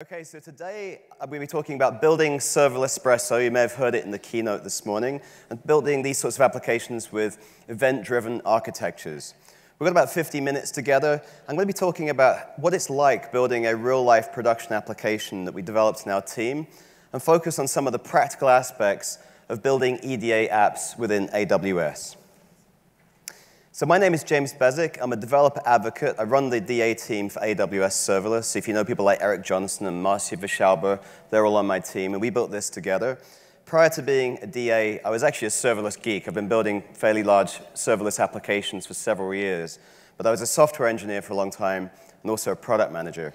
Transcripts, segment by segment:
Okay, so today I'm going to be talking about building Serverlesspresso. You may have heard it in the keynote this morning, and building these sorts of applications with event-driven architectures. We've got about 50 minutes together. I'm going to be talking about what it's like building a real-life production application that we developed in our team, and focus on some of the practical aspects of building EDA apps within AWS. So my name is James Beswick. I'm a developer advocate. I run the DA team for AWS Serverless. If you know people like Eric Johnson and Marcia Villalba, they're all on my team, and we built this together. Prior to being a DA, I was actually a serverless geek. I've been building fairly large serverless applications for several years. But I was a software engineer for a long time and also a product manager.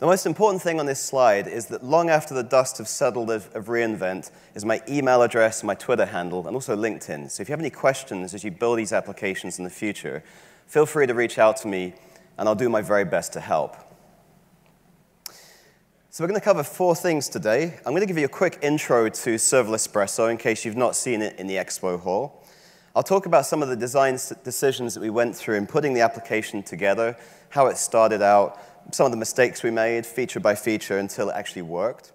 The most important thing on this slide is that long after the dust has settled of, of reInvent is my email address, my Twitter handle, and also LinkedIn. So if you have any questions as you build these applications in the future, feel free to reach out to me, and I'll do my very best to help. So we're going to cover four things today. I'm going to give you a quick intro to Serverlesspresso in case you've not seen it in the expo hall. I'll talk about some of the design decisions that we went through in putting the application together, how it started out, some of the mistakes we made, feature by feature, until it actually worked.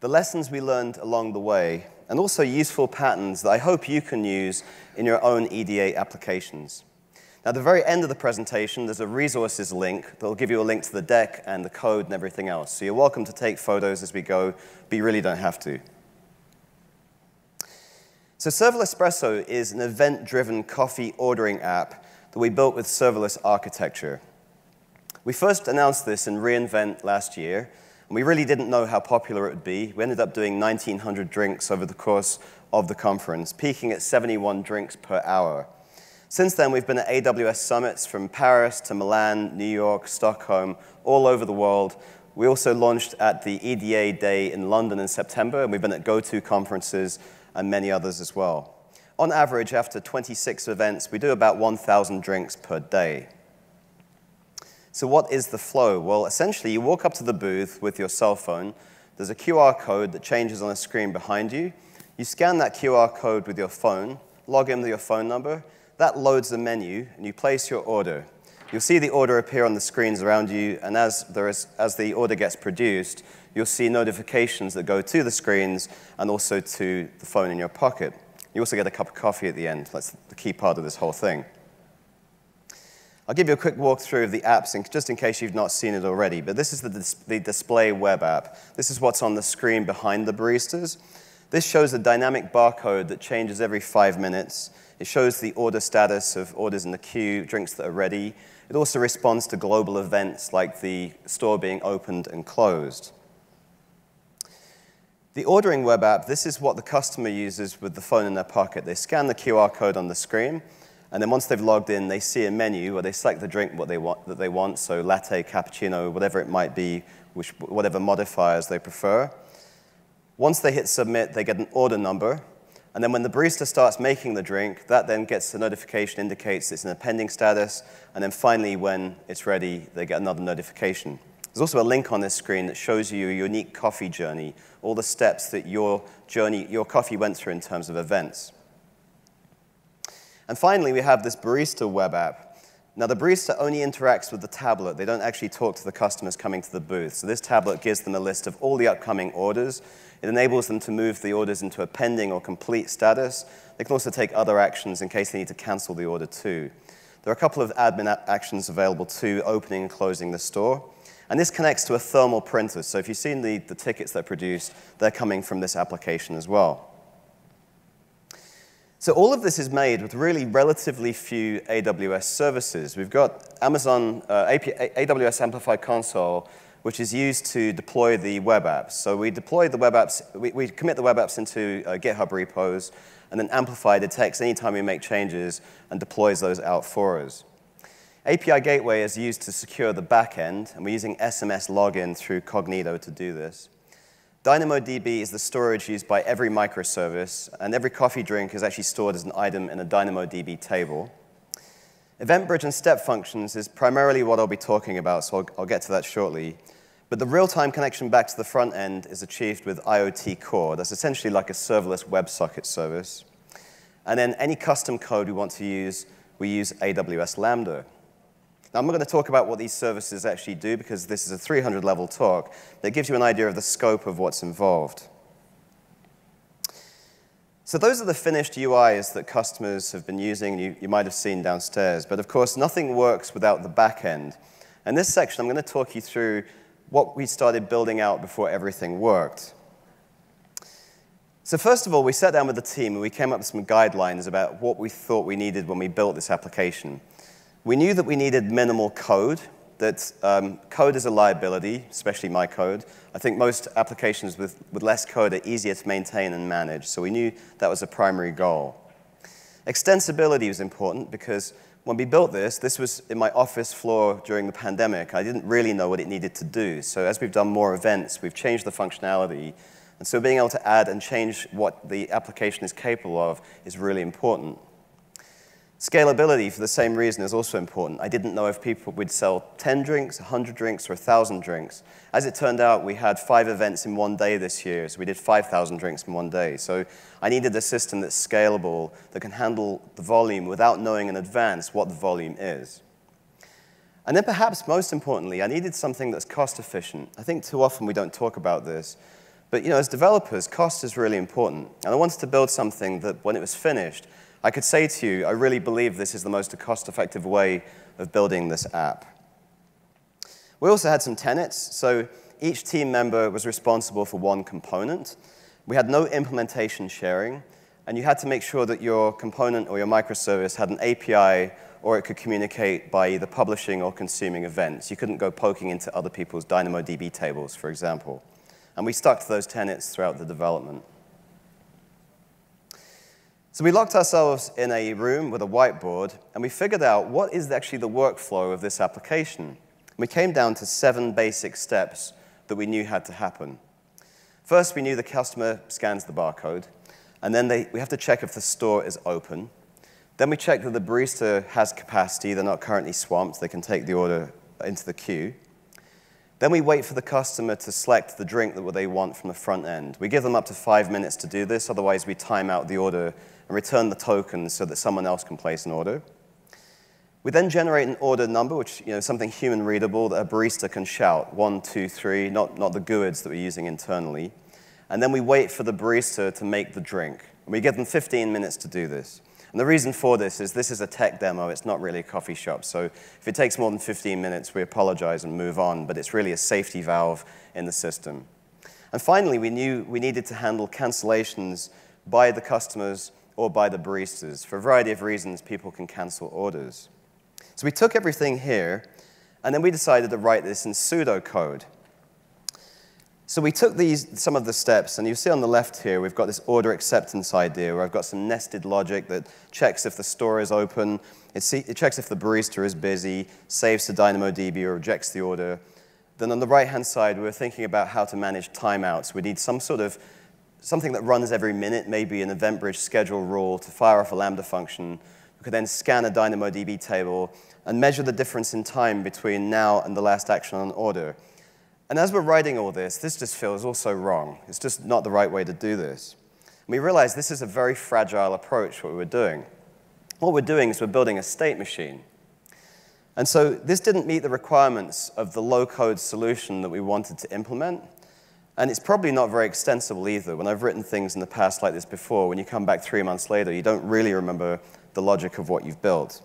The lessons we learned along the way, and also useful patterns that I hope you can use in your own EDA applications. Now, at the very end of the presentation, there's a resources link that will give you a link to the deck and the code and everything else. So you're welcome to take photos as we go, but you really don't have to. So Serverlesspresso is an event-driven coffee ordering app that we built with serverless architecture. We first announced this in reInvent last year, and we really didn't know how popular it would be. We ended up doing 1,900 drinks over the course of the conference, peaking at 71 drinks per hour. Since then, we've been at AWS summits from Paris to Milan, New York, Stockholm, all over the world. We also launched at the EDA Day in London in September, and we've been at GoTo conferences and many others as well. On average, after 26 events, we do about 1,000 drinks per day. So what is the flow? Well, essentially, you walk up to the booth with your cell phone. There's a QR code that changes on a screen behind you. You scan that QR code with your phone, log in with your phone number. That loads the menu, and you place your order. You'll see the order appear on the screens around you, and as, there is, as the order gets produced, you'll see notifications that go to the screens and also to the phone in your pocket. You also get a cup of coffee at the end. That's the key part of this whole thing. I'll give you a quick walkthrough of the apps, just in case you've not seen it already. But this is the, dis the display web app. This is what's on the screen behind the baristas. This shows a dynamic barcode that changes every five minutes. It shows the order status of orders in the queue, drinks that are ready. It also responds to global events like the store being opened and closed. The ordering web app, this is what the customer uses with the phone in their pocket. They scan the QR code on the screen, and then once they've logged in, they see a menu where they select the drink what they want, that they want, so latte, cappuccino, whatever it might be, which, whatever modifiers they prefer. Once they hit submit, they get an order number. And then when the barista starts making the drink, that then gets a notification, indicates it's in a pending status. And then finally, when it's ready, they get another notification. There's also a link on this screen that shows you a unique coffee journey, all the steps that your journey, your coffee went through in terms of events. And finally, we have this barista web app. Now, the barista only interacts with the tablet. They don't actually talk to the customers coming to the booth. So this tablet gives them a list of all the upcoming orders. It enables them to move the orders into a pending or complete status. They can also take other actions in case they need to cancel the order too. There are a couple of admin actions available too, opening and closing the store. And this connects to a thermal printer. So if you've seen the, the tickets they're produced, they're coming from this application as well. So all of this is made with really relatively few AWS services. We've got Amazon uh, AWS Amplify Console, which is used to deploy the web apps. So we deploy the web apps, we, we commit the web apps into uh, GitHub repos, and then Amplify detects anytime we make changes and deploys those out for us. API Gateway is used to secure the backend, and we're using SMS login through Cognito to do this. DynamoDB is the storage used by every microservice, and every coffee drink is actually stored as an item in a DynamoDB table. EventBridge and step functions is primarily what I'll be talking about, so I'll, I'll get to that shortly. But the real-time connection back to the front end is achieved with IoT Core. That's essentially like a serverless WebSocket service. And then any custom code we want to use, we use AWS Lambda. Now, I'm not going to talk about what these services actually do because this is a 300 level talk that gives you an idea of the scope of what's involved. So those are the finished UIs that customers have been using, you, you might have seen downstairs. But of course, nothing works without the back end. And this section, I'm going to talk you through what we started building out before everything worked. So first of all, we sat down with the team and we came up with some guidelines about what we thought we needed when we built this application. We knew that we needed minimal code, that um, code is a liability, especially my code. I think most applications with, with less code are easier to maintain and manage, so we knew that was a primary goal. Extensibility was important because when we built this, this was in my office floor during the pandemic. I didn't really know what it needed to do. So as we've done more events, we've changed the functionality. And so being able to add and change what the application is capable of is really important. Scalability, for the same reason, is also important. I didn't know if people would sell 10 drinks, 100 drinks, or 1,000 drinks. As it turned out, we had five events in one day this year, so we did 5,000 drinks in one day. So I needed a system that's scalable, that can handle the volume without knowing in advance what the volume is. And then perhaps most importantly, I needed something that's cost efficient. I think too often we don't talk about this. But you know, as developers, cost is really important. And I wanted to build something that when it was finished, I could say to you, I really believe this is the most cost-effective way of building this app. We also had some tenets. So each team member was responsible for one component. We had no implementation sharing, and you had to make sure that your component or your microservice had an API or it could communicate by either publishing or consuming events. You couldn't go poking into other people's DynamoDB tables, for example. And we stuck to those tenets throughout the development. So we locked ourselves in a room with a whiteboard, and we figured out what is actually the workflow of this application. We came down to seven basic steps that we knew had to happen. First, we knew the customer scans the barcode, and then they, we have to check if the store is open. Then we check that the barista has capacity, they're not currently swamped, they can take the order into the queue. Then we wait for the customer to select the drink that they want from the front end. We give them up to five minutes to do this, otherwise we time out the order and return the tokens so that someone else can place an order. We then generate an order number, which you know, something human readable that a barista can shout, one, two, three, not, not the GUIDs that we're using internally. And then we wait for the barista to make the drink. And we give them 15 minutes to do this. And the reason for this is this is a tech demo, it's not really a coffee shop. So if it takes more than 15 minutes, we apologize and move on, but it's really a safety valve in the system. And finally, we knew we needed to handle cancellations by the customers or by the baristas. For a variety of reasons, people can cancel orders. So we took everything here, and then we decided to write this in pseudocode. So we took these, some of the steps, and you see on the left here, we've got this order acceptance idea where I've got some nested logic that checks if the store is open, it, see, it checks if the barista is busy, saves to DynamoDB or rejects the order. Then on the right-hand side, we we're thinking about how to manage timeouts. We need some sort of something that runs every minute, maybe an EventBridge schedule rule to fire off a Lambda function. We could then scan a DynamoDB table and measure the difference in time between now and the last action on order. And as we're writing all this, this just feels also wrong. It's just not the right way to do this. And we realize this is a very fragile approach, what we were doing. What we're doing is we're building a state machine. And so this didn't meet the requirements of the low-code solution that we wanted to implement. And it's probably not very extensible either. When I've written things in the past like this before, when you come back three months later, you don't really remember the logic of what you've built.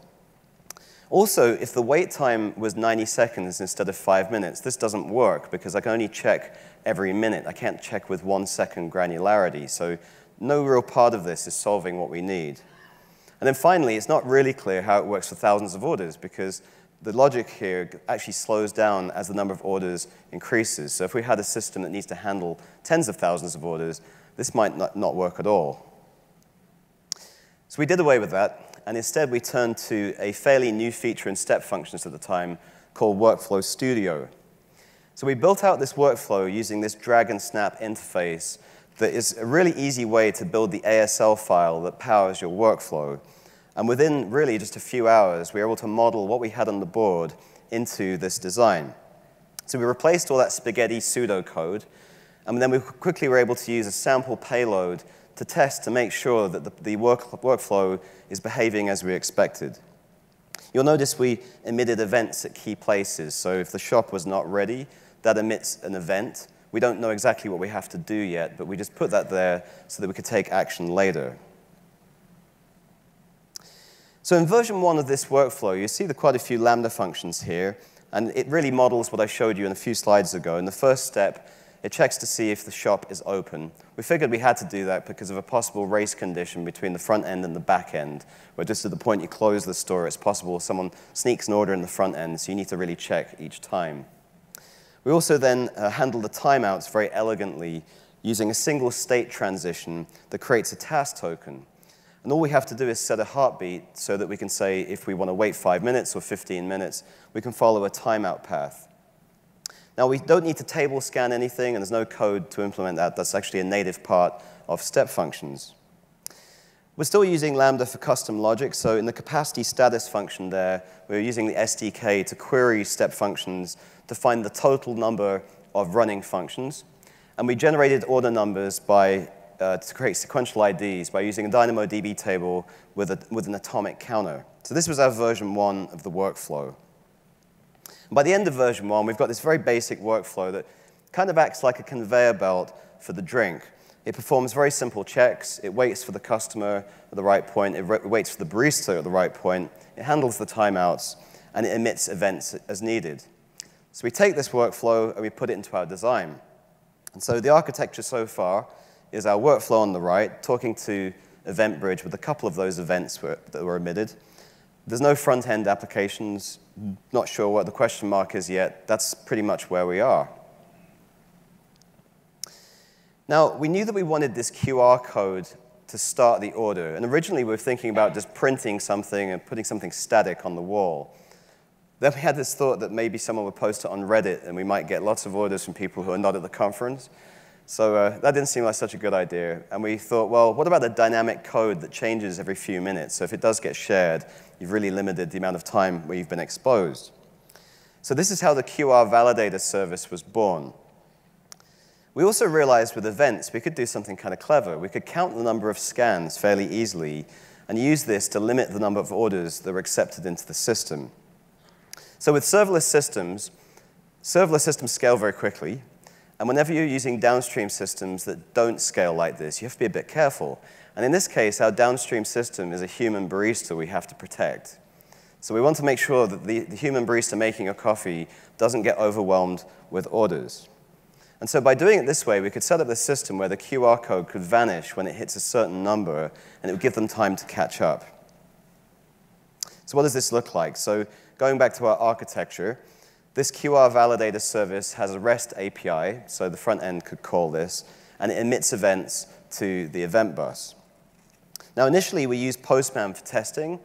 Also, if the wait time was 90 seconds instead of five minutes, this doesn't work because I can only check every minute. I can't check with one second granularity. So no real part of this is solving what we need. And then finally, it's not really clear how it works for thousands of orders because the logic here actually slows down as the number of orders increases. So if we had a system that needs to handle tens of thousands of orders, this might not, not work at all. So we did away with that, and instead we turned to a fairly new feature in step functions at the time called Workflow Studio. So we built out this workflow using this drag and snap interface that is a really easy way to build the ASL file that powers your workflow. And within really just a few hours, we were able to model what we had on the board into this design. So we replaced all that spaghetti pseudocode, and then we quickly were able to use a sample payload to test to make sure that the, the work, workflow is behaving as we expected. You'll notice we emitted events at key places. So if the shop was not ready, that emits an event. We don't know exactly what we have to do yet, but we just put that there so that we could take action later. So in version one of this workflow, you see the quite a few Lambda functions here, and it really models what I showed you in a few slides ago. In the first step, it checks to see if the shop is open. We figured we had to do that because of a possible race condition between the front end and the back end, where just at the point you close the store, it's possible someone sneaks an order in the front end, so you need to really check each time. We also then uh, handle the timeouts very elegantly using a single state transition that creates a task token. And all we have to do is set a heartbeat so that we can say if we want to wait five minutes or 15 minutes, we can follow a timeout path. Now, we don't need to table scan anything, and there's no code to implement that. That's actually a native part of step functions. We're still using Lambda for custom logic, so in the capacity status function there, we're using the SDK to query step functions to find the total number of running functions. And we generated order numbers by uh, to create sequential IDs by using a DynamoDB table with, a, with an atomic counter. So this was our version one of the workflow. And by the end of version one, we've got this very basic workflow that kind of acts like a conveyor belt for the drink. It performs very simple checks. It waits for the customer at the right point. It, it waits for the barista at the right point. It handles the timeouts, and it emits events as needed. So we take this workflow and we put it into our design. And so the architecture so far is our workflow on the right, talking to EventBridge with a couple of those events were, that were emitted. There's no front-end applications. Not sure what the question mark is yet. That's pretty much where we are. Now, we knew that we wanted this QR code to start the order. And originally, we were thinking about just printing something and putting something static on the wall. Then we had this thought that maybe someone would post it on Reddit and we might get lots of orders from people who are not at the conference. So uh, that didn't seem like such a good idea. And we thought, well, what about the dynamic code that changes every few minutes? So if it does get shared, you've really limited the amount of time where you've been exposed. So this is how the QR validator service was born. We also realized with events, we could do something kind of clever. We could count the number of scans fairly easily and use this to limit the number of orders that were accepted into the system. So with serverless systems, serverless systems scale very quickly. And whenever you're using downstream systems that don't scale like this, you have to be a bit careful. And in this case, our downstream system is a human barista we have to protect. So we want to make sure that the, the human barista making a coffee doesn't get overwhelmed with orders. And so by doing it this way, we could set up this system where the QR code could vanish when it hits a certain number, and it would give them time to catch up. So what does this look like? So going back to our architecture, this QR validator service has a REST API, so the front end could call this, and it emits events to the event bus. Now, initially, we used Postman for testing,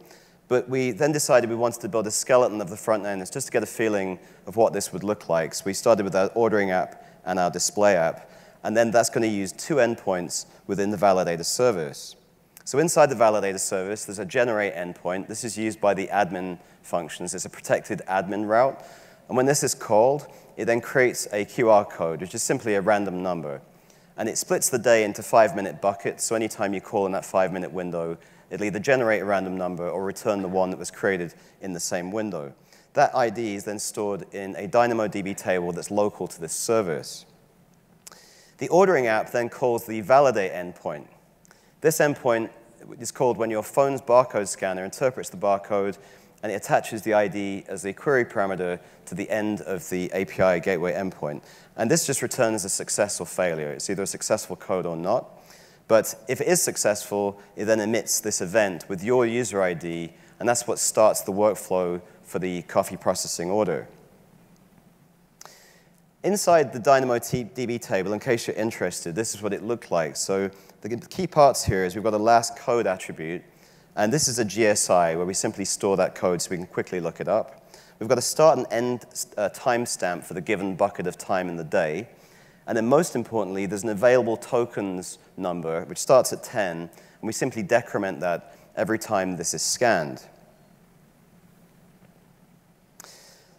but we then decided we wanted to build a skeleton of the front end just to get a feeling of what this would look like. So we started with our ordering app and our display app, and then that's going to use two endpoints within the validator service. So inside the validator service, there's a generate endpoint. This is used by the admin functions. It's a protected admin route. And when this is called, it then creates a QR code, which is simply a random number. And it splits the day into five-minute buckets, so anytime you call in that five-minute window, it'll either generate a random number or return the one that was created in the same window. That ID is then stored in a DynamoDB table that's local to this service. The ordering app then calls the validate endpoint. This endpoint is called when your phone's barcode scanner interprets the barcode and it attaches the ID as a query parameter to the end of the API gateway endpoint. And this just returns a success or failure. It's either a successful code or not. But if it is successful, it then emits this event with your user ID, and that's what starts the workflow for the coffee processing order. Inside the DynamoDB table, in case you're interested, this is what it looked like. So the key parts here is we've got a last code attribute, and this is a GSI where we simply store that code so we can quickly look it up. We've got a start and end uh, timestamp for the given bucket of time in the day. And then most importantly, there's an available tokens number, which starts at 10, and we simply decrement that every time this is scanned.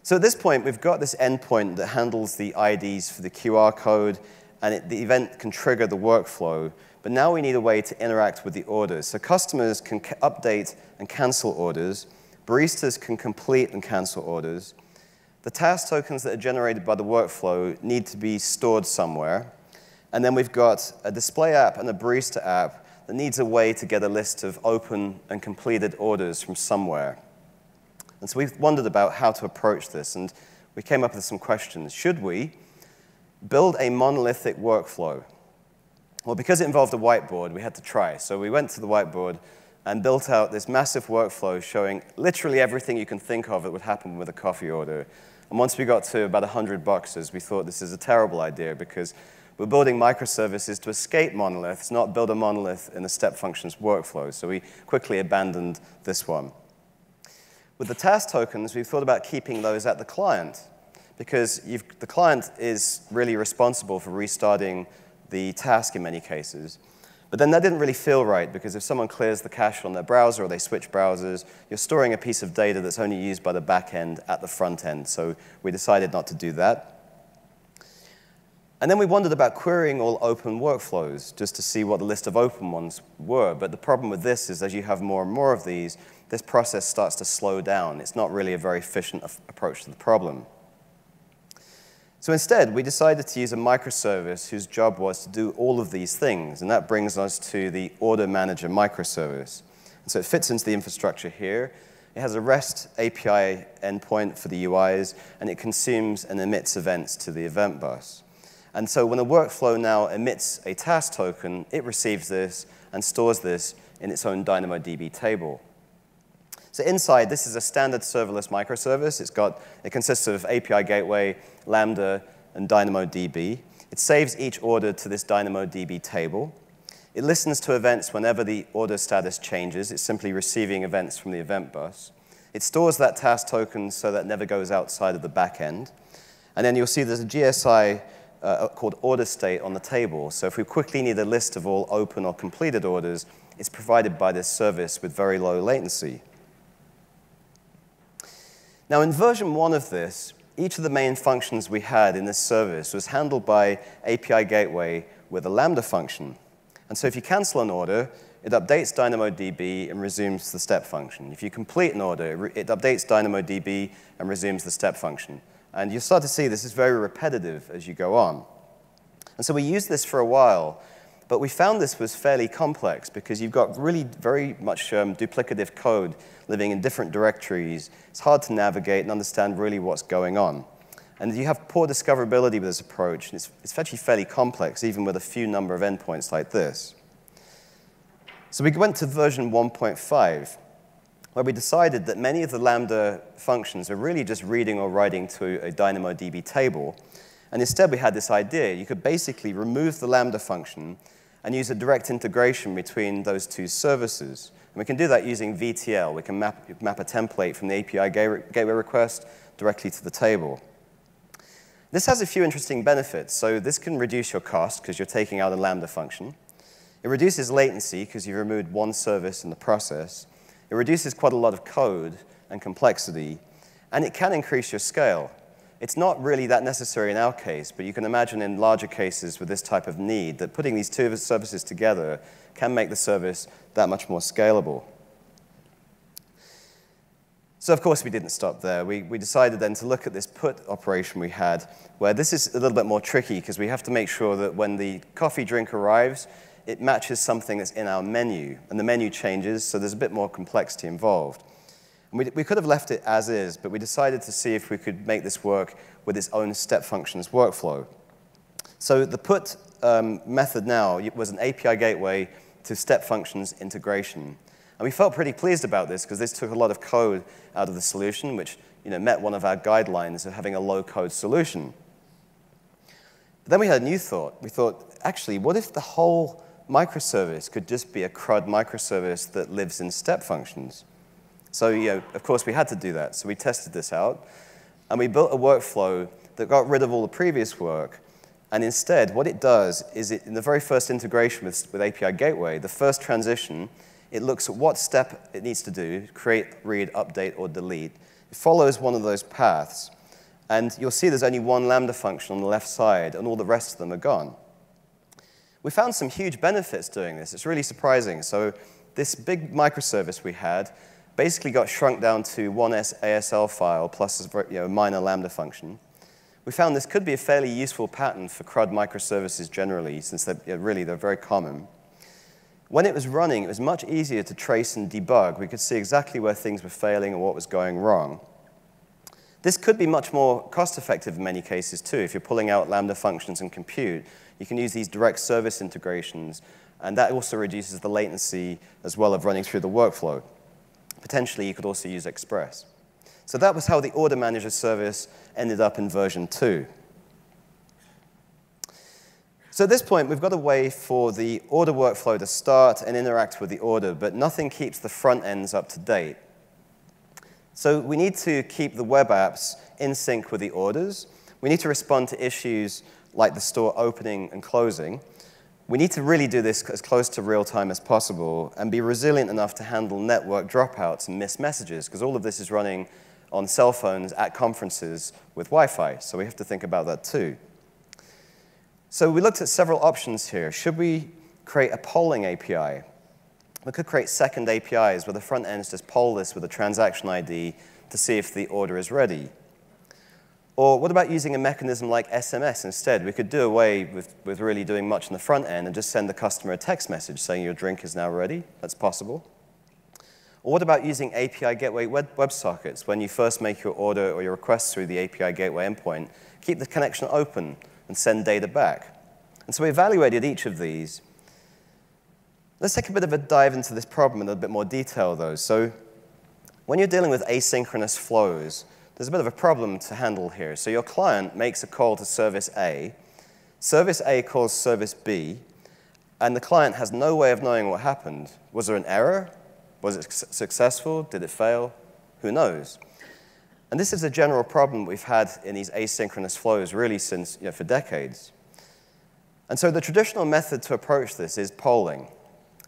So at this point, we've got this endpoint that handles the IDs for the QR code, and it, the event can trigger the workflow but now we need a way to interact with the orders. So customers can update and cancel orders, baristas can complete and cancel orders. The task tokens that are generated by the workflow need to be stored somewhere. And then we've got a display app and a barista app that needs a way to get a list of open and completed orders from somewhere. And so we've wondered about how to approach this, and we came up with some questions. Should we build a monolithic workflow? Well, because it involved a whiteboard, we had to try. So we went to the whiteboard and built out this massive workflow showing literally everything you can think of that would happen with a coffee order. And once we got to about 100 boxes, we thought this is a terrible idea because we're building microservices to escape monoliths, not build a monolith in a step functions workflow. So we quickly abandoned this one. With the task tokens, we've thought about keeping those at the client because the client is really responsible for restarting the task in many cases. But then that didn't really feel right because if someone clears the cache on their browser or they switch browsers, you're storing a piece of data that's only used by the back end at the front end. So we decided not to do that. And then we wondered about querying all open workflows just to see what the list of open ones were. But the problem with this is as you have more and more of these, this process starts to slow down. It's not really a very efficient approach to the problem. So instead, we decided to use a microservice whose job was to do all of these things. And that brings us to the Order Manager microservice. And so it fits into the infrastructure here. It has a REST API endpoint for the UIs, and it consumes and emits events to the event bus. And so when a workflow now emits a task token, it receives this and stores this in its own DynamoDB table. So inside, this is a standard serverless microservice. It's got, it consists of API gateway, Lambda, and DynamoDB. It saves each order to this DynamoDB table. It listens to events whenever the order status changes. It's simply receiving events from the event bus. It stores that task token so that never goes outside of the backend. And then you'll see there's a GSI uh, called order state on the table. So if we quickly need a list of all open or completed orders, it's provided by this service with very low latency. Now, in version one of this, each of the main functions we had in this service was handled by API Gateway with a Lambda function. And so if you cancel an order, it updates DynamoDB and resumes the step function. If you complete an order, it updates DynamoDB and resumes the step function. And you start to see this is very repetitive as you go on. And so we used this for a while, but we found this was fairly complex because you've got really very much um, duplicative code living in different directories. It's hard to navigate and understand really what's going on. And you have poor discoverability with this approach, and it's, it's actually fairly complex, even with a few number of endpoints like this. So we went to version 1.5, where we decided that many of the Lambda functions are really just reading or writing to a DynamoDB table. And instead, we had this idea. You could basically remove the Lambda function and use a direct integration between those two services. And we can do that using VTL. We can map, map a template from the API gateway request directly to the table. This has a few interesting benefits. So this can reduce your cost because you're taking out a Lambda function. It reduces latency because you've removed one service in the process. It reduces quite a lot of code and complexity. And it can increase your scale. It's not really that necessary in our case, but you can imagine in larger cases with this type of need that putting these two services together can make the service that much more scalable. So of course we didn't stop there. We, we decided then to look at this put operation we had, where this is a little bit more tricky because we have to make sure that when the coffee drink arrives, it matches something that's in our menu, and the menu changes, so there's a bit more complexity involved. We, we could have left it as is, but we decided to see if we could make this work with its own step functions workflow. So the put um, method now was an API gateway to step functions integration. And we felt pretty pleased about this because this took a lot of code out of the solution, which you know, met one of our guidelines of having a low-code solution. But then we had a new thought. We thought, actually, what if the whole microservice could just be a CRUD microservice that lives in step functions? So, you know, of course, we had to do that. So we tested this out, and we built a workflow that got rid of all the previous work. And instead, what it does is it, in the very first integration with, with API Gateway, the first transition, it looks at what step it needs to do, create, read, update, or delete. It follows one of those paths. And you'll see there's only one Lambda function on the left side, and all the rest of them are gone. We found some huge benefits doing this. It's really surprising. So this big microservice we had basically got shrunk down to one ASL file plus a you know, minor Lambda function. We found this could be a fairly useful pattern for CRUD microservices generally, since they're, really they're very common. When it was running, it was much easier to trace and debug. We could see exactly where things were failing and what was going wrong. This could be much more cost-effective in many cases, too. If you're pulling out Lambda functions and compute, you can use these direct service integrations, and that also reduces the latency as well of running through the workflow. Potentially, you could also use Express. So that was how the Order Manager service ended up in version 2. So at this point, we've got a way for the order workflow to start and interact with the order, but nothing keeps the front ends up to date. So we need to keep the web apps in sync with the orders. We need to respond to issues like the store opening and closing. We need to really do this as close to real time as possible and be resilient enough to handle network dropouts and missed messages, because all of this is running on cell phones at conferences with Wi-Fi, so we have to think about that too. So we looked at several options here. Should we create a polling API? We could create second APIs where the front ends just poll this with a transaction ID to see if the order is ready. Or what about using a mechanism like SMS instead? We could do away with, with really doing much in the front end and just send the customer a text message saying your drink is now ready. That's possible. Or what about using API Gateway web, WebSockets when you first make your order or your request through the API Gateway endpoint? Keep the connection open and send data back. And so we evaluated each of these Let's take a bit of a dive into this problem in a bit more detail, though. So when you're dealing with asynchronous flows, there's a bit of a problem to handle here. So your client makes a call to service A, service A calls service B, and the client has no way of knowing what happened. Was there an error? Was it successful? Did it fail? Who knows? And this is a general problem we've had in these asynchronous flows really since, you know, for decades. And so the traditional method to approach this is polling.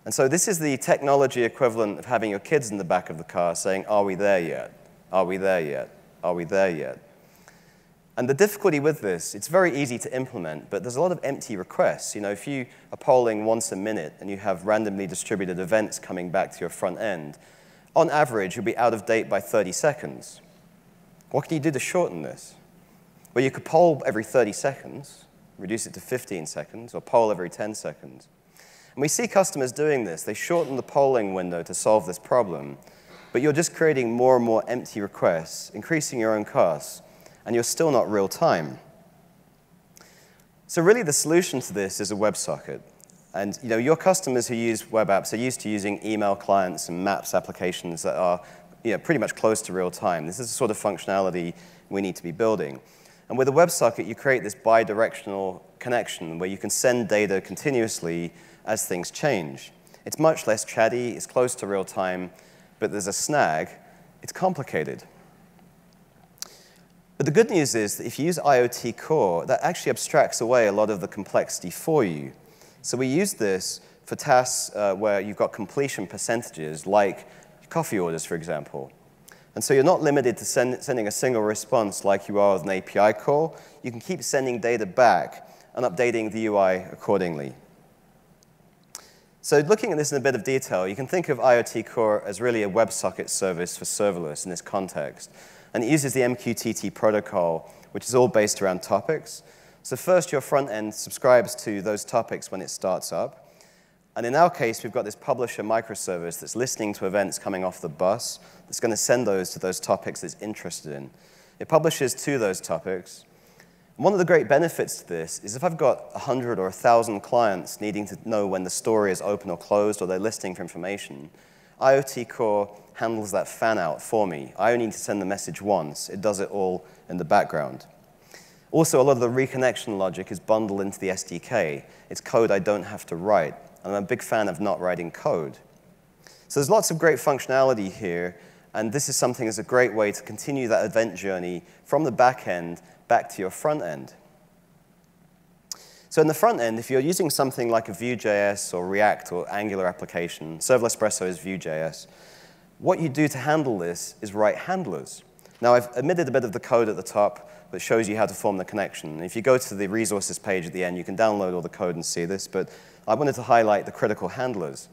And so this is the technology equivalent of having your kids in the back of the car saying, are we there yet? Are we there yet? Are we there yet? And the difficulty with this, it's very easy to implement, but there's a lot of empty requests. You know, if you are polling once a minute and you have randomly distributed events coming back to your front end, on average, you'll be out of date by 30 seconds. What can you do to shorten this? Well, you could poll every 30 seconds, reduce it to 15 seconds, or poll every 10 seconds. And we see customers doing this. They shorten the polling window to solve this problem, but you're just creating more and more empty requests, increasing your own costs, and you're still not real time. So really the solution to this is a WebSocket. And you know, your customers who use web apps are used to using email clients and maps applications that are you know, pretty much close to real time. This is the sort of functionality we need to be building. And with a WebSocket, you create this bidirectional connection where you can send data continuously as things change. It's much less chatty, it's close to real time, but there's a snag. It's complicated. But the good news is that if you use IoT Core, that actually abstracts away a lot of the complexity for you. So we use this for tasks uh, where you've got completion percentages, like coffee orders, for example. And so you're not limited to send, sending a single response like you are with an API call. You can keep sending data back and updating the UI accordingly. So looking at this in a bit of detail, you can think of IoT Core as really a WebSocket service for serverless in this context. And it uses the MQTT protocol, which is all based around topics. So first, your front end subscribes to those topics when it starts up. And in our case, we've got this publisher microservice that's listening to events coming off the bus, that's going to send those to those topics it's interested in. It publishes to those topics, one of the great benefits to this is if I've got 100 or 1,000 clients needing to know when the store is open or closed or they're listing for information, IoT Core handles that fan out for me. I only need to send the message once. It does it all in the background. Also, a lot of the reconnection logic is bundled into the SDK. It's code I don't have to write. And I'm a big fan of not writing code. So there's lots of great functionality here, and this is something that's a great way to continue that event journey from the back end back to your front end. So in the front end, if you're using something like a Vue.js or React or Angular application, Serverlesspresso is Vue.js, what you do to handle this is write handlers. Now, I've omitted a bit of the code at the top that shows you how to form the connection. If you go to the resources page at the end, you can download all the code and see this, but I wanted to highlight the critical handlers.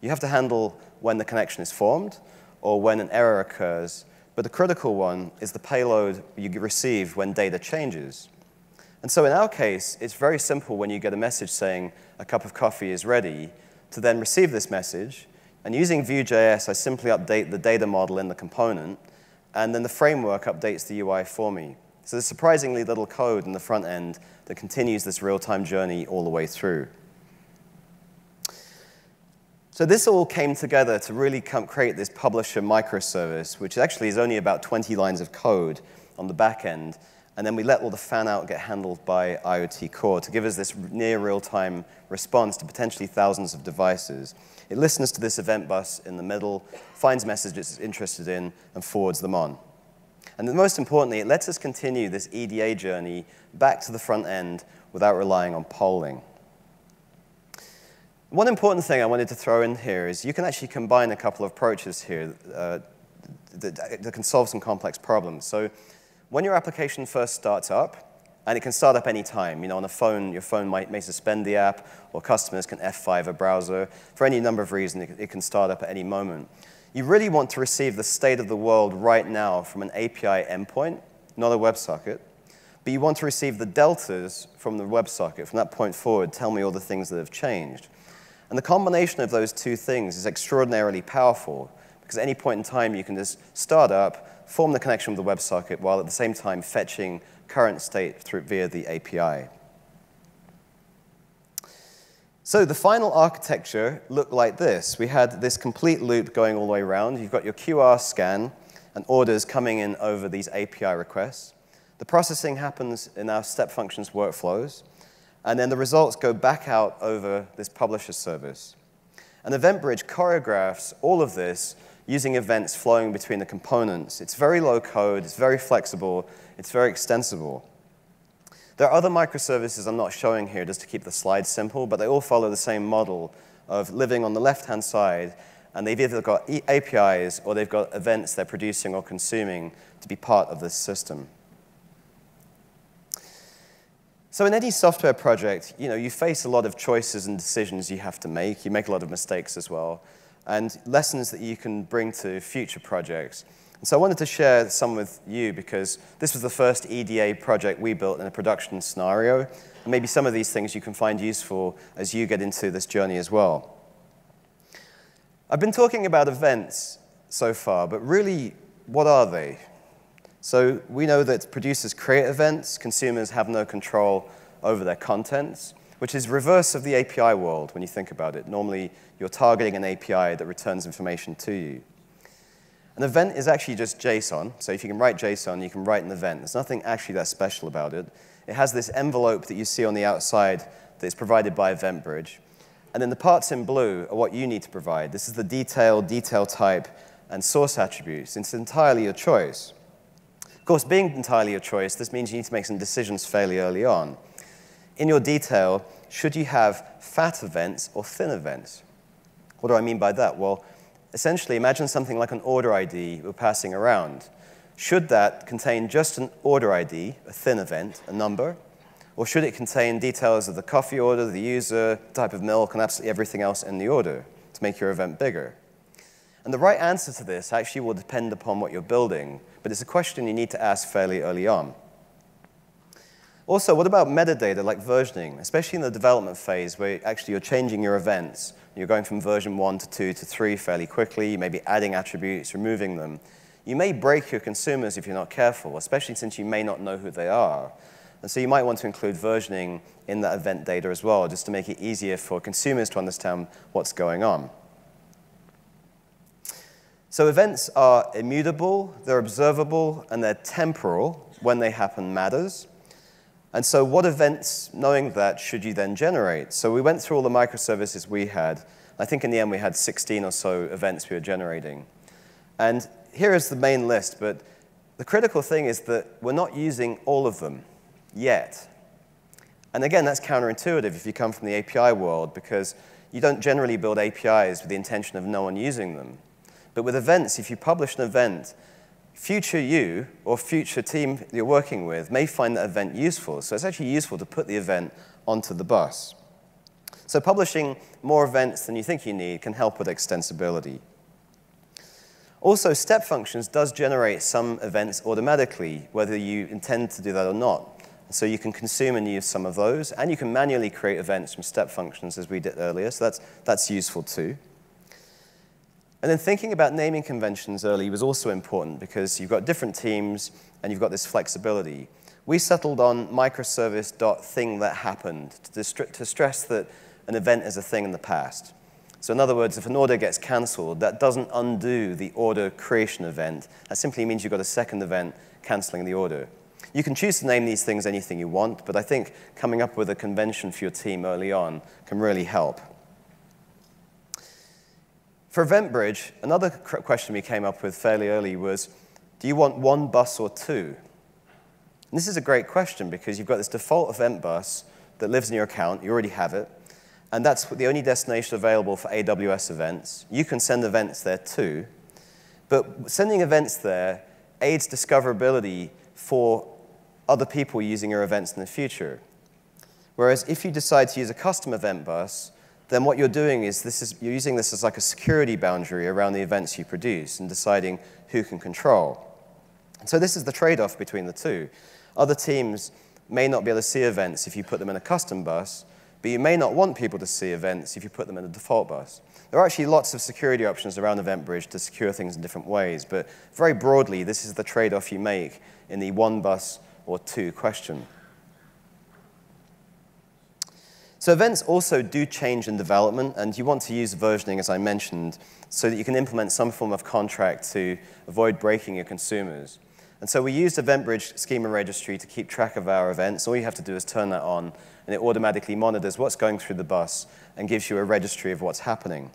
You have to handle when the connection is formed, or when an error occurs, but the critical one is the payload you receive when data changes. And so in our case, it's very simple when you get a message saying a cup of coffee is ready to then receive this message. And using Vue.js, I simply update the data model in the component, and then the framework updates the UI for me. So there's surprisingly little code in the front end that continues this real-time journey all the way through. So this all came together to really create this publisher microservice, which actually is only about 20 lines of code on the back end. And then we let all the fan out get handled by IoT Core to give us this near real-time response to potentially thousands of devices. It listens to this event bus in the middle, finds messages it's interested in, and forwards them on. And most importantly, it lets us continue this EDA journey back to the front end without relying on polling. One important thing I wanted to throw in here is you can actually combine a couple of approaches here uh, that, that, can solve some complex problems. So when your application first starts up, and it can start up any time. You know, on a phone, your phone might, may suspend the app, or customers can F5 a browser. For any number of reasons, it, it can start up at any moment. You really want to receive the state of the world right now from an API endpoint, not a WebSocket. But you want to receive the deltas from the WebSocket. From that point forward, tell me all the things that have changed. And the combination of those two things is extraordinarily powerful because at any point in time you can just start up, form the connection with the WebSocket while at the same time fetching current state through, via the API. So the final architecture looked like this. We had this complete loop going all the way around. You've got your QR scan and orders coming in over these API requests. The processing happens in our step functions workflows. And then the results go back out over this publisher service. And EventBridge choreographs all of this using events flowing between the components. It's very low code, it's very flexible, it's very extensible. There are other microservices I'm not showing here just to keep the slides simple, but they all follow the same model of living on the left-hand side, and they've either got APIs or they've got events they're producing or consuming to be part of this system. So in any software project, you know, you face a lot of choices and decisions you have to make. You make a lot of mistakes as well, and lessons that you can bring to future projects. And so I wanted to share some with you because this was the first EDA project we built in a production scenario. And maybe some of these things you can find useful as you get into this journey as well. I've been talking about events so far, but really, what are they? So we know that producers create events, consumers have no control over their contents, which is reverse of the API world when you think about it. Normally, you're targeting an API that returns information to you. An event is actually just JSON. So if you can write JSON, you can write an event. There's nothing actually that special about it. It has this envelope that you see on the outside that is provided by EventBridge. And then the parts in blue are what you need to provide. This is the detail, detail type, and source attributes. It's entirely your choice. Of course, being entirely your choice, this means you need to make some decisions fairly early on. In your detail, should you have fat events or thin events? What do I mean by that? Well, essentially, imagine something like an order ID we're passing around. Should that contain just an order ID, a thin event, a number? Or should it contain details of the coffee order, the user, type of milk, and absolutely everything else in the order to make your event bigger? And the right answer to this actually will depend upon what you're building, but it's a question you need to ask fairly early on. Also, what about metadata like versioning, especially in the development phase where actually you're changing your events? You're going from version 1 to 2 to 3 fairly quickly. You may be adding attributes, removing them. You may break your consumers if you're not careful, especially since you may not know who they are. And so you might want to include versioning in that event data as well, just to make it easier for consumers to understand what's going on. So events are immutable, they're observable, and they're temporal. When they happen matters. And so what events, knowing that, should you then generate? So we went through all the microservices we had. I think in the end we had 16 or so events we were generating. And here is the main list, but the critical thing is that we're not using all of them yet. And again, that's counterintuitive if you come from the API world, because you don't generally build APIs with the intention of no one using them. But with events, if you publish an event, future you or future team you're working with may find that event useful. So it's actually useful to put the event onto the bus. So publishing more events than you think you need can help with extensibility. Also, step functions does generate some events automatically, whether you intend to do that or not. So you can consume and use some of those, and you can manually create events from step functions as we did earlier, so that's, that's useful too. And then thinking about naming conventions early was also important because you've got different teams and you've got this flexibility. We settled on microservice.thing that happened to, to stress that an event is a thing in the past. So in other words, if an order gets canceled, that doesn't undo the order creation event. That simply means you've got a second event canceling the order. You can choose to name these things anything you want, but I think coming up with a convention for your team early on can really help. For EventBridge, another question we came up with fairly early was, do you want one bus or two? And this is a great question because you've got this default event bus that lives in your account, you already have it, and that's the only destination available for AWS events. You can send events there too, but sending events there aids discoverability for other people using your events in the future. Whereas if you decide to use a custom event bus, then what you're doing is, this is you're using this as like a security boundary around the events you produce and deciding who can control. So this is the trade-off between the two. Other teams may not be able to see events if you put them in a custom bus, but you may not want people to see events if you put them in a default bus. There are actually lots of security options around EventBridge to secure things in different ways, but very broadly, this is the trade-off you make in the one bus or two question. So events also do change in development, and you want to use versioning, as I mentioned, so that you can implement some form of contract to avoid breaking your consumers. And so we used EventBridge Schema Registry to keep track of our events. All you have to do is turn that on, and it automatically monitors what's going through the bus and gives you a registry of what's happening.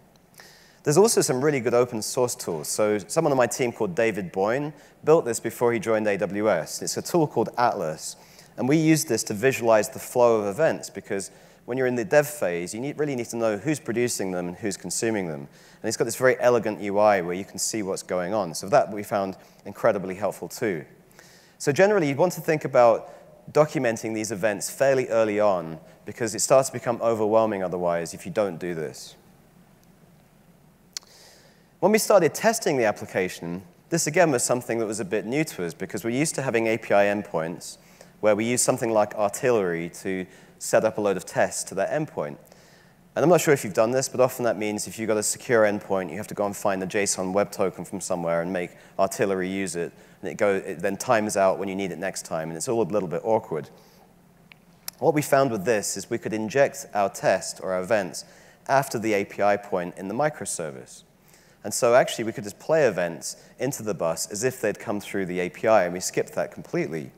There's also some really good open source tools. So someone on my team called David Boyne built this before he joined AWS. It's a tool called Atlas. And we use this to visualize the flow of events because when you're in the dev phase, you need, really need to know who's producing them and who's consuming them. And it's got this very elegant UI where you can see what's going on. So that we found incredibly helpful too. So generally, you want to think about documenting these events fairly early on because it starts to become overwhelming otherwise if you don't do this. When we started testing the application, this again was something that was a bit new to us because we're used to having API endpoints where we use something like artillery to set up a load of tests to that endpoint. And I'm not sure if you've done this, but often that means if you've got a secure endpoint, you have to go and find the JSON web token from somewhere and make artillery use it, and it, go, it then times out when you need it next time, and it's all a little bit awkward. What we found with this is we could inject our test or our events after the API point in the microservice. And so actually we could just play events into the bus as if they'd come through the API, and we skipped that completely.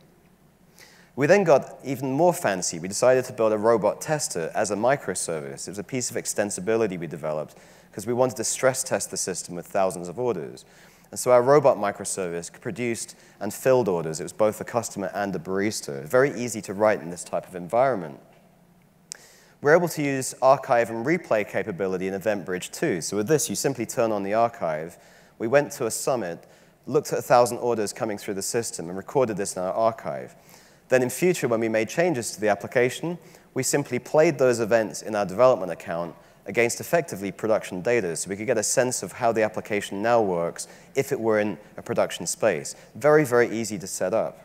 We then got even more fancy. We decided to build a robot tester as a microservice. It was a piece of extensibility we developed because we wanted to stress test the system with thousands of orders. And so our robot microservice produced and filled orders. It was both a customer and a barista. Very easy to write in this type of environment. We're able to use archive and replay capability in EventBridge too. So with this, you simply turn on the archive. We went to a summit, looked at 1,000 orders coming through the system, and recorded this in our archive. Then in future, when we made changes to the application, we simply played those events in our development account against effectively production data so we could get a sense of how the application now works if it were in a production space. Very, very easy to set up.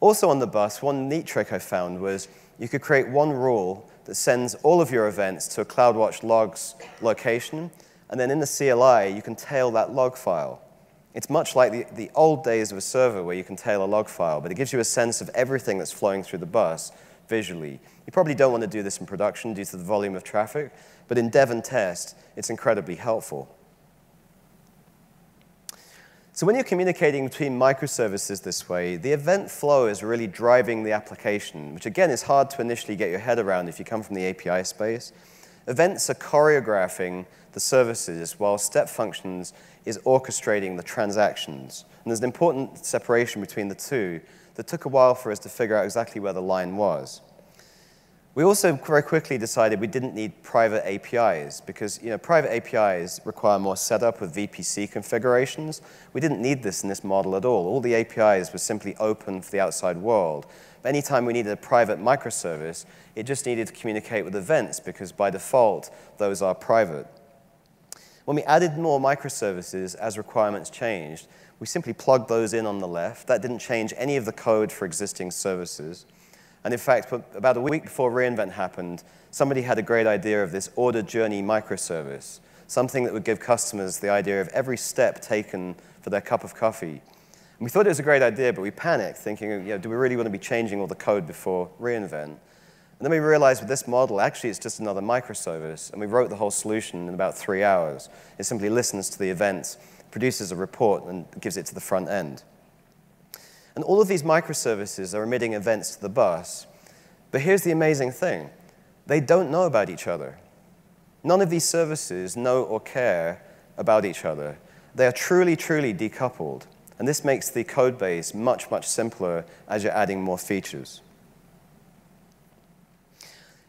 Also on the bus, one neat trick I found was you could create one rule that sends all of your events to a CloudWatch logs location, and then in the CLI, you can tail that log file. It's much like the, the old days of a server where you can tail a log file, but it gives you a sense of everything that's flowing through the bus visually. You probably don't want to do this in production due to the volume of traffic, but in dev and test, it's incredibly helpful. So when you're communicating between microservices this way, the event flow is really driving the application, which again is hard to initially get your head around if you come from the API space. Events are choreographing the services while step functions is orchestrating the transactions. And there's an important separation between the two that took a while for us to figure out exactly where the line was. We also very quickly decided we didn't need private APIs because you know, private APIs require more setup with VPC configurations. We didn't need this in this model at all. All the APIs were simply open for the outside world. But anytime we needed a private microservice, it just needed to communicate with events because by default, those are private. When we added more microservices as requirements changed, we simply plugged those in on the left. That didn't change any of the code for existing services. And in fact, about a week before reInvent happened, somebody had a great idea of this order journey microservice, something that would give customers the idea of every step taken for their cup of coffee. And we thought it was a great idea, but we panicked, thinking, you know, do we really want to be changing all the code before reInvent? And then we realized with this model, actually, it's just another microservice. And we wrote the whole solution in about three hours. It simply listens to the events, produces a report, and gives it to the front end. And all of these microservices are emitting events to the bus. But here's the amazing thing they don't know about each other. None of these services know or care about each other. They are truly, truly decoupled. And this makes the code base much, much simpler as you're adding more features.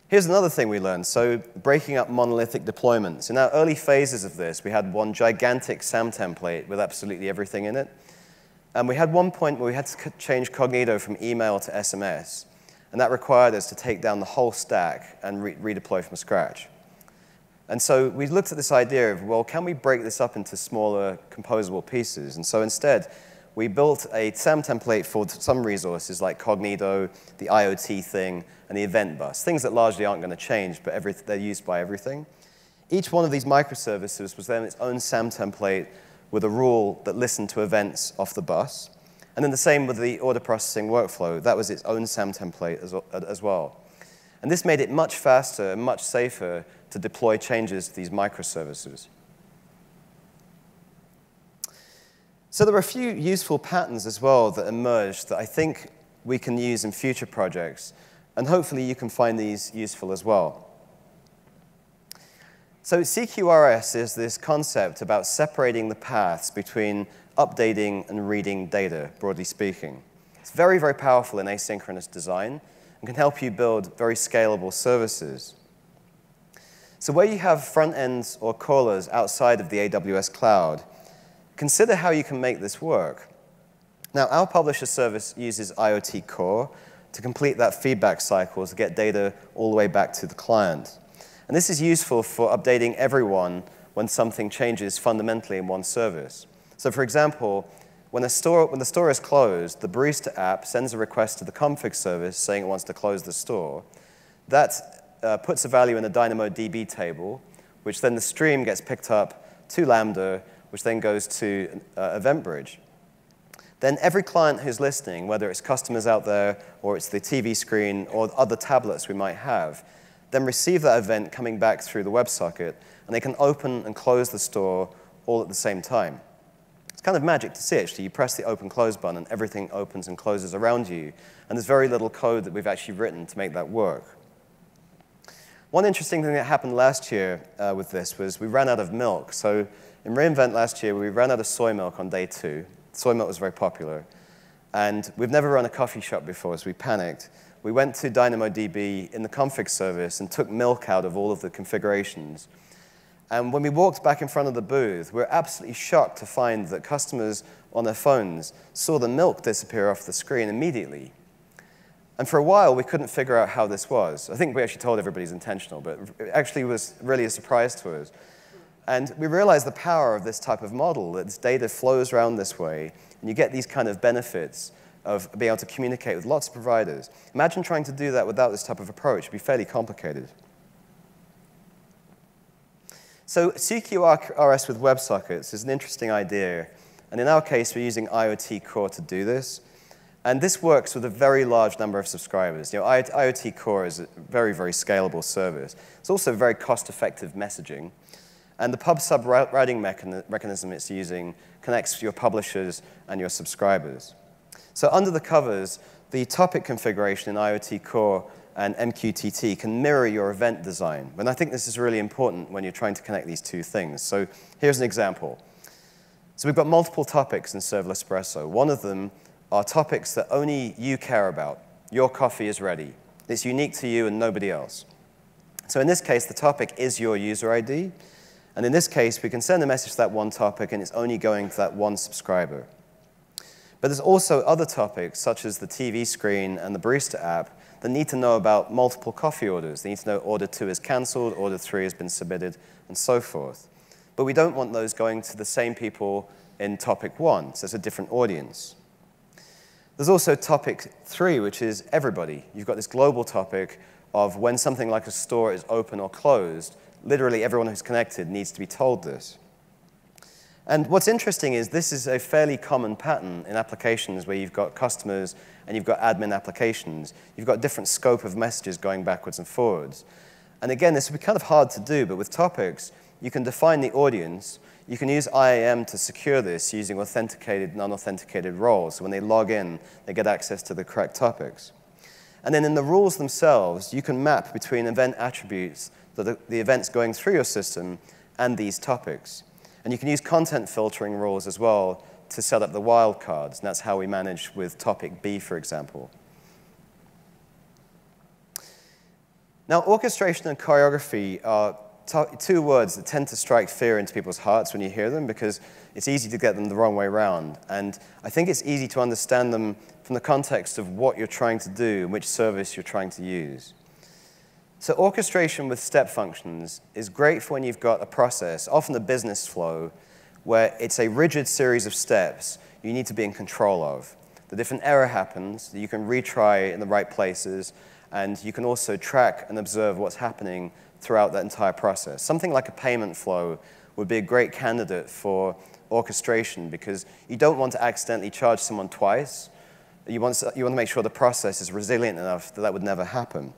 Here's another thing we learned. So breaking up monolithic deployments. In our early phases of this, we had one gigantic SAM template with absolutely everything in it. And we had one point where we had to change Cognito from email to SMS. And that required us to take down the whole stack and re redeploy from scratch. And so we looked at this idea of, well, can we break this up into smaller composable pieces? And so instead, we built a SAM template for some resources like Cognito, the IoT thing, and the event bus, things that largely aren't going to change, but every, they're used by everything. Each one of these microservices was then its own SAM template with a rule that listened to events off the bus. And then the same with the order processing workflow. That was its own SAM template as, as well. And this made it much faster and much safer to deploy changes to these microservices. So there are a few useful patterns as well that emerged that I think we can use in future projects and hopefully you can find these useful as well. So CQRS is this concept about separating the paths between updating and reading data, broadly speaking. It's very, very powerful in asynchronous design and can help you build very scalable services. So where you have front ends or callers outside of the AWS cloud, consider how you can make this work. Now, our publisher service uses IoT Core, to complete that feedback cycle to get data all the way back to the client. And this is useful for updating everyone when something changes fundamentally in one service. So for example, when, store, when the store is closed, the Barista app sends a request to the config service saying it wants to close the store. That uh, puts a value in the DynamoDB table, which then the stream gets picked up to Lambda, which then goes to uh, EventBridge then every client who's listening, whether it's customers out there or it's the TV screen or other tablets we might have, then receive that event coming back through the WebSocket, and they can open and close the store all at the same time. It's kind of magic to see, actually. You press the open close button, and everything opens and closes around you. And there's very little code that we've actually written to make that work. One interesting thing that happened last year uh, with this was we ran out of milk. So in reInvent last year, we ran out of soy milk on day two. Soy milk was very popular. And we've never run a coffee shop before, so we panicked. We went to DynamoDB in the config service and took milk out of all of the configurations. And when we walked back in front of the booth, we were absolutely shocked to find that customers on their phones saw the milk disappear off the screen immediately. And for a while, we couldn't figure out how this was. I think we actually told everybody it's intentional, but it actually was really a surprise to us. And we realize the power of this type of model, that data flows around this way, and you get these kind of benefits of being able to communicate with lots of providers. Imagine trying to do that without this type of approach. It'd be fairly complicated. So CQRS with WebSockets is an interesting idea. And in our case, we're using IoT Core to do this. And this works with a very large number of subscribers. You know, IoT Core is a very, very scalable service. It's also very cost-effective messaging. And the pub-sub routing mechanism it's using connects your publishers and your subscribers. So under the covers, the topic configuration in IoT Core and MQTT can mirror your event design. And I think this is really important when you're trying to connect these two things. So here's an example. So we've got multiple topics in Serverlesspresso. One of them are topics that only you care about. Your coffee is ready. It's unique to you and nobody else. So in this case, the topic is your user ID. And in this case, we can send a message to that one topic, and it's only going to that one subscriber. But there's also other topics, such as the TV screen and the Barista app, that need to know about multiple coffee orders. They need to know order two is canceled, order three has been submitted, and so forth. but we don't want those going to the same people in topic one, so it's a different audience. There's also topic three, which is everybody. You've got this global topic of when something like a store is open or closed, literally everyone who's connected needs to be told this. And what's interesting is this is a fairly common pattern in applications where you've got customers and you've got admin applications. You've got different scope of messages going backwards and forwards. And again, this would be kind of hard to do, but with topics, you can define the audience, you can use IAM to secure this using authenticated and unauthenticated roles. So when they log in, they get access to the correct topics. And then in the rules themselves, you can map between event attributes, the, the events going through your system, and these topics. And you can use content filtering rules as well to set up the wildcards. And that's how we manage with topic B, for example. Now, orchestration and choreography are two words that tend to strike fear into people's hearts when you hear them because it's easy to get them the wrong way around. And I think it's easy to understand them from the context of what you're trying to do and which service you're trying to use. So orchestration with step functions is great for when you've got a process, often a business flow, where it's a rigid series of steps you need to be in control of. The different error happens, you can retry in the right places, and you can also track and observe what's happening throughout that entire process. Something like a payment flow would be a great candidate for orchestration because you don't want to accidentally charge someone twice. You want, you want to make sure the process is resilient enough that that would never happen.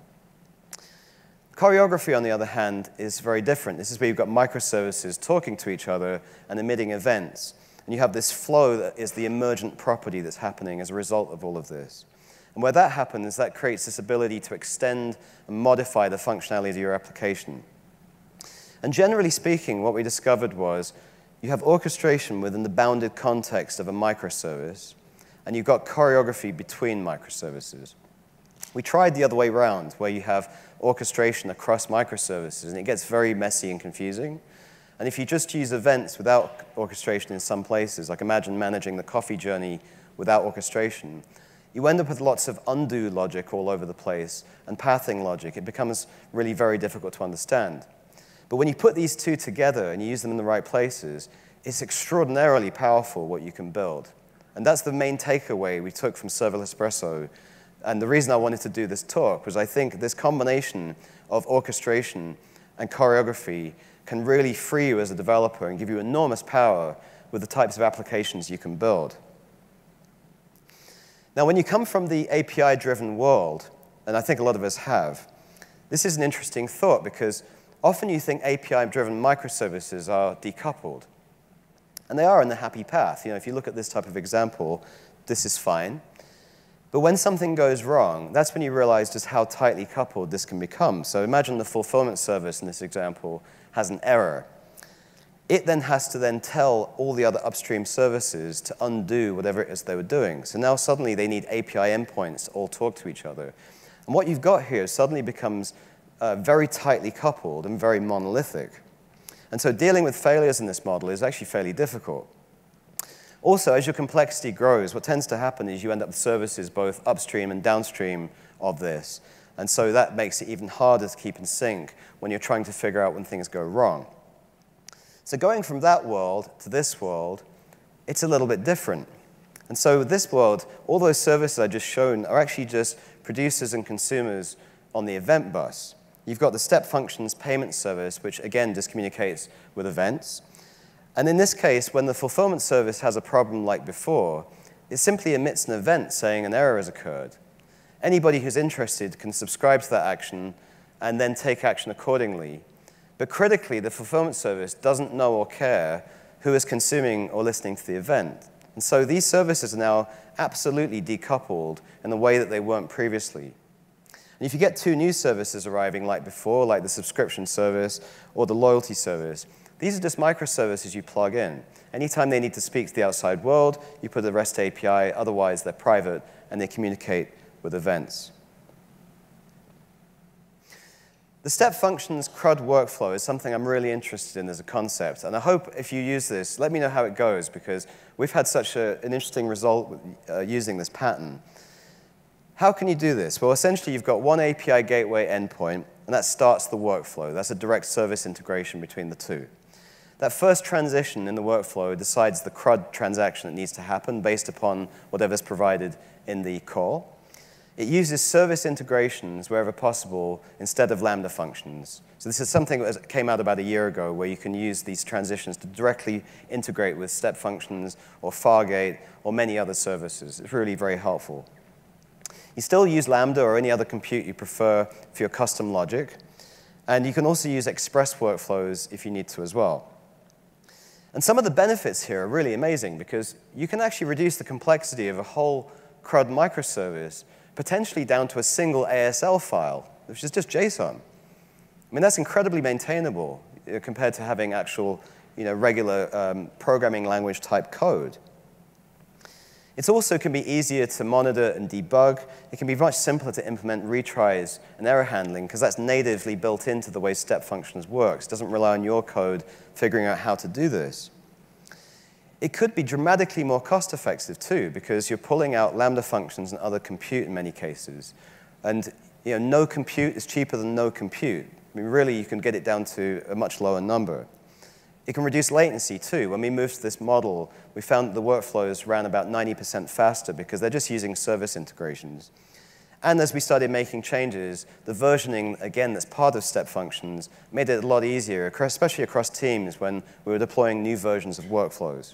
Choreography, on the other hand, is very different. This is where you've got microservices talking to each other and emitting events. And you have this flow that is the emergent property that's happening as a result of all of this. And where that happens, is that creates this ability to extend and modify the functionality of your application. And generally speaking, what we discovered was you have orchestration within the bounded context of a microservice, and you've got choreography between microservices. We tried the other way around, where you have orchestration across microservices, and it gets very messy and confusing. And if you just use events without orchestration in some places, like imagine managing the coffee journey without orchestration, you end up with lots of undo logic all over the place and pathing logic. It becomes really very difficult to understand. But when you put these two together and you use them in the right places, it's extraordinarily powerful what you can build. And that's the main takeaway we took from Serverlesspresso. And the reason I wanted to do this talk was I think this combination of orchestration and choreography can really free you as a developer and give you enormous power with the types of applications you can build. Now, when you come from the API-driven world, and I think a lot of us have, this is an interesting thought because often you think API-driven microservices are decoupled. And they are in the happy path. You know, if you look at this type of example, this is fine. But when something goes wrong, that's when you realize just how tightly coupled this can become. So imagine the fulfillment service in this example has an error it then has to then tell all the other upstream services to undo whatever it is they were doing. So now suddenly they need API endpoints to all talk to each other. And what you've got here suddenly becomes uh, very tightly coupled and very monolithic. And so dealing with failures in this model is actually fairly difficult. Also, as your complexity grows, what tends to happen is you end up with services both upstream and downstream of this. And so that makes it even harder to keep in sync when you're trying to figure out when things go wrong. So going from that world to this world, it's a little bit different. And so with this world, all those services I just shown are actually just producers and consumers on the event bus. You've got the step functions payment service, which again just communicates with events. And in this case, when the fulfillment service has a problem like before, it simply emits an event saying an error has occurred. Anybody who's interested can subscribe to that action and then take action accordingly. But critically, the fulfillment service doesn't know or care who is consuming or listening to the event. And so these services are now absolutely decoupled in the way that they weren't previously. And if you get two new services arriving like before, like the subscription service or the loyalty service, these are just microservices you plug in. Anytime they need to speak to the outside world, you put a REST API, otherwise they're private and they communicate with events. The step functions CRUD workflow is something I'm really interested in as a concept, and I hope if you use this, let me know how it goes, because we've had such a, an interesting result with, uh, using this pattern. How can you do this? Well, essentially, you've got one API gateway endpoint, and that starts the workflow. That's a direct service integration between the two. That first transition in the workflow decides the CRUD transaction that needs to happen based upon whatever's provided in the call. It uses service integrations wherever possible instead of Lambda functions. So this is something that came out about a year ago where you can use these transitions to directly integrate with step functions or Fargate or many other services. It's really very helpful. You still use Lambda or any other compute you prefer for your custom logic. And you can also use express workflows if you need to as well. And some of the benefits here are really amazing because you can actually reduce the complexity of a whole CRUD microservice potentially down to a single ASL file, which is just JSON. I mean, that's incredibly maintainable uh, compared to having actual you know, regular um, programming language type code. It also can be easier to monitor and debug. It can be much simpler to implement retries and error handling because that's natively built into the way step functions works. It doesn't rely on your code figuring out how to do this. It could be dramatically more cost effective too because you're pulling out Lambda functions and other compute in many cases. And you know, no compute is cheaper than no compute. I mean, really, you can get it down to a much lower number. It can reduce latency too. When we moved to this model, we found that the workflows ran about 90% faster because they're just using service integrations. And as we started making changes, the versioning, again, that's part of step functions, made it a lot easier, especially across teams when we were deploying new versions of workflows.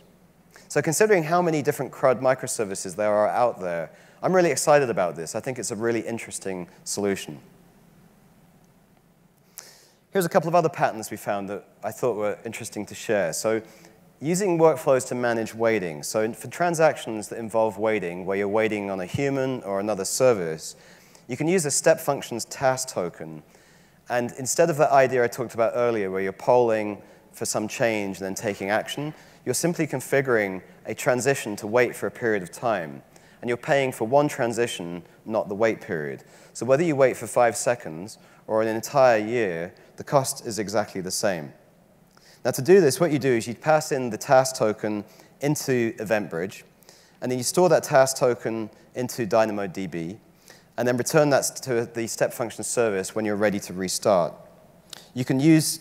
So considering how many different CRUD microservices there are out there, I'm really excited about this. I think it's a really interesting solution. Here's a couple of other patterns we found that I thought were interesting to share. So using workflows to manage waiting. So for transactions that involve waiting, where you're waiting on a human or another service, you can use a step functions task token. And instead of the idea I talked about earlier, where you're polling for some change and then taking action, you're simply configuring a transition to wait for a period of time. And you're paying for one transition, not the wait period. So whether you wait for five seconds or an entire year, the cost is exactly the same. Now to do this, what you do is you pass in the task token into EventBridge, and then you store that task token into DynamoDB, and then return that to the step function service when you're ready to restart. You can use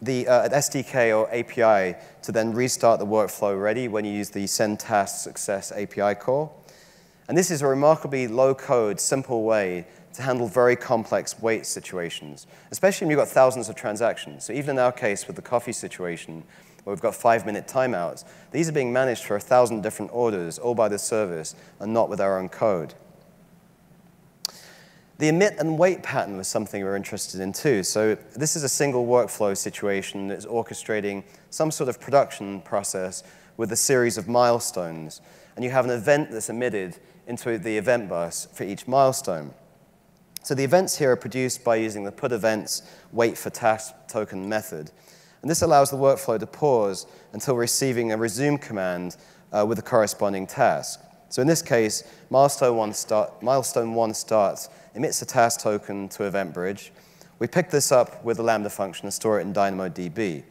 the uh, SDK or API to then restart the workflow ready when you use the send task success API call. And this is a remarkably low-code, simple way to handle very complex wait situations, especially when you've got thousands of transactions. So even in our case with the coffee situation, where we've got five-minute timeouts, these are being managed for a thousand different orders, all by the service, and not with our own code. The emit and wait pattern was something we were interested in too. So this is a single workflow situation that's orchestrating some sort of production process with a series of milestones. And you have an event that's emitted into the event bus for each milestone. So the events here are produced by using the put events wait for task token method. And this allows the workflow to pause until receiving a resume command uh, with the corresponding task. So in this case, milestone one, start, milestone one starts, emits a task token to EventBridge. We pick this up with the Lambda function and store it in DynamoDB.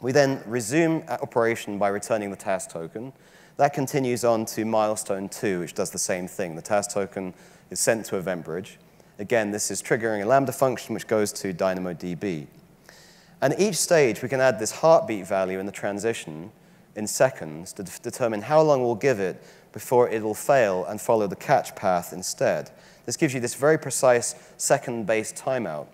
We then resume operation by returning the task token. That continues on to milestone two, which does the same thing. The task token is sent to EventBridge. Again, this is triggering a Lambda function which goes to DynamoDB. And each stage, we can add this heartbeat value in the transition in seconds to determine how long we'll give it before it will fail and follow the catch path instead. This gives you this very precise second-based timeout.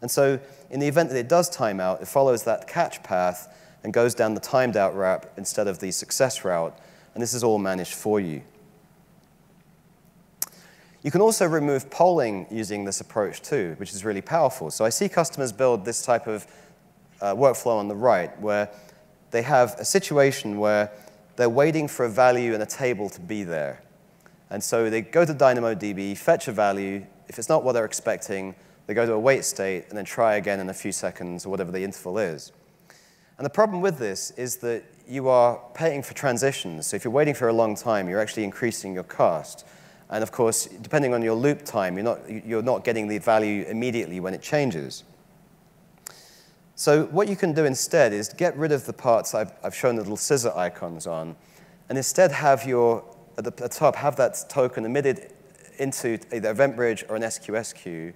And so in the event that it does time out, it follows that catch path and goes down the timed out route instead of the success route. And this is all managed for you. You can also remove polling using this approach too, which is really powerful. So I see customers build this type of uh, workflow on the right where they have a situation where they're waiting for a value in a table to be there. And so they go to DynamoDB, fetch a value. If it's not what they're expecting, they go to a wait state and then try again in a few seconds or whatever the interval is. And the problem with this is that you are paying for transitions. So if you're waiting for a long time, you're actually increasing your cost. And of course, depending on your loop time, you're not, you're not getting the value immediately when it changes. So what you can do instead is get rid of the parts I've, I've shown the little scissor icons on, and instead have your, at the, at the top, have that token emitted into either EventBridge or an SQS queue,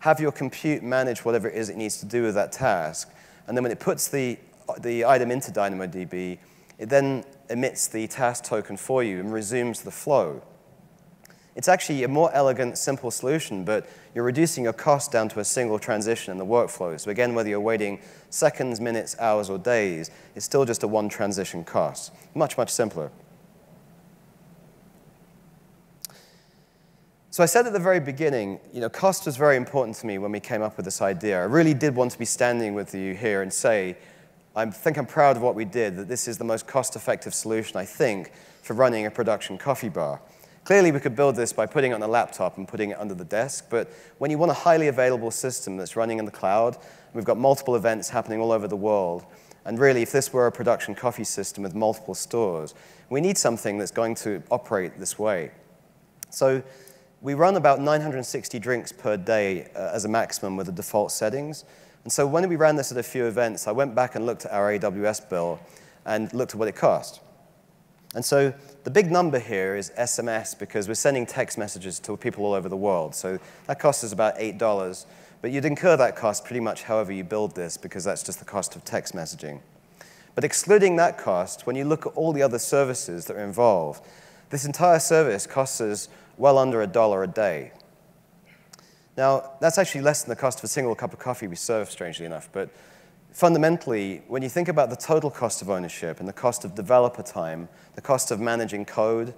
have your compute manage whatever it is it needs to do with that task, and then when it puts the, the item into DynamoDB, it then emits the task token for you and resumes the flow. It's actually a more elegant, simple solution, but you're reducing your cost down to a single transition in the workflow. So again, whether you're waiting seconds, minutes, hours, or days, it's still just a one transition cost. Much, much simpler. So I said at the very beginning, you know, cost was very important to me when we came up with this idea. I really did want to be standing with you here and say, I think I'm proud of what we did, that this is the most cost-effective solution, I think, for running a production coffee bar. Clearly, we could build this by putting it on a laptop and putting it under the desk, but when you want a highly available system that's running in the cloud, we've got multiple events happening all over the world, and really, if this were a production coffee system with multiple stores, we need something that's going to operate this way. So we run about 960 drinks per day uh, as a maximum with the default settings. And so when we ran this at a few events, I went back and looked at our AWS bill and looked at what it cost. And so the big number here is SMS because we're sending text messages to people all over the world. So that costs us about $8. But you'd incur that cost pretty much however you build this because that's just the cost of text messaging. But excluding that cost, when you look at all the other services that are involved, this entire service costs us well under a dollar a day. Now, that's actually less than the cost of a single cup of coffee we serve, strangely enough. But fundamentally, when you think about the total cost of ownership and the cost of developer time, the cost of managing code,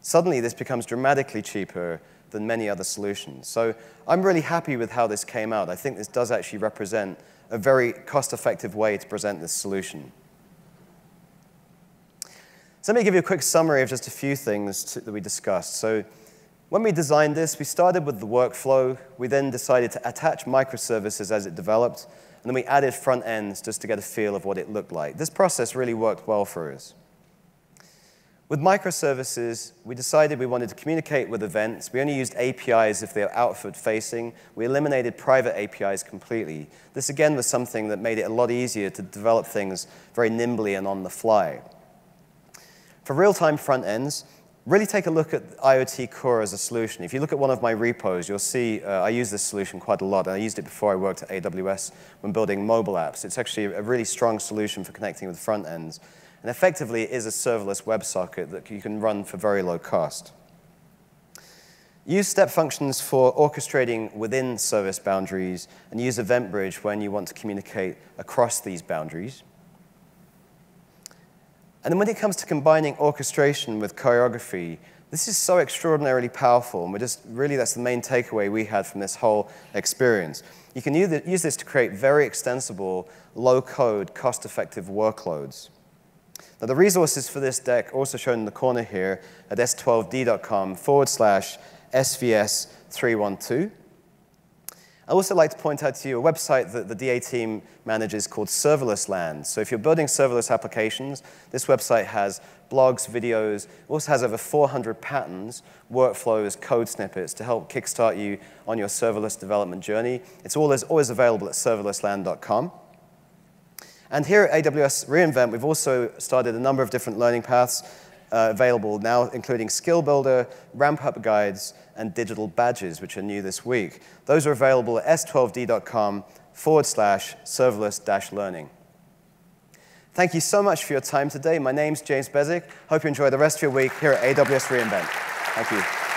suddenly this becomes dramatically cheaper than many other solutions. So I'm really happy with how this came out. I think this does actually represent a very cost-effective way to present this solution. So let me give you a quick summary of just a few things to, that we discussed. So when we designed this, we started with the workflow. We then decided to attach microservices as it developed, and then we added front ends just to get a feel of what it looked like. This process really worked well for us. With microservices, we decided we wanted to communicate with events. We only used APIs if they were outward-facing. We eliminated private APIs completely. This, again, was something that made it a lot easier to develop things very nimbly and on the fly. For real-time front ends, really take a look at IoT Core as a solution. If you look at one of my repos, you'll see uh, I use this solution quite a lot. and I used it before I worked at AWS when building mobile apps. It's actually a really strong solution for connecting with front ends. And effectively, it is a serverless WebSocket that you can run for very low cost. Use step functions for orchestrating within service boundaries, and use EventBridge when you want to communicate across these boundaries. And then when it comes to combining orchestration with choreography, this is so extraordinarily powerful, and we're just really that's the main takeaway we had from this whole experience. You can use this to create very extensible, low-code, cost-effective workloads. Now, the resources for this deck also shown in the corner here at s12d.com forward slash svs312. I'd also like to point out to you a website that the DA team manages called Serverless Land. So if you're building serverless applications, this website has blogs, videos, it also has over 400 patterns, workflows, code snippets to help kickstart you on your serverless development journey. It's always, always available at serverlessland.com. And here at AWS reInvent, we've also started a number of different learning paths uh, available now, including Skill Builder, ramp-up guides, and digital badges, which are new this week. Those are available at s12d.com forward slash serverless dash learning. Thank you so much for your time today. My name's James Beswick. Hope you enjoy the rest of your week here at AWS reInvent. Thank you.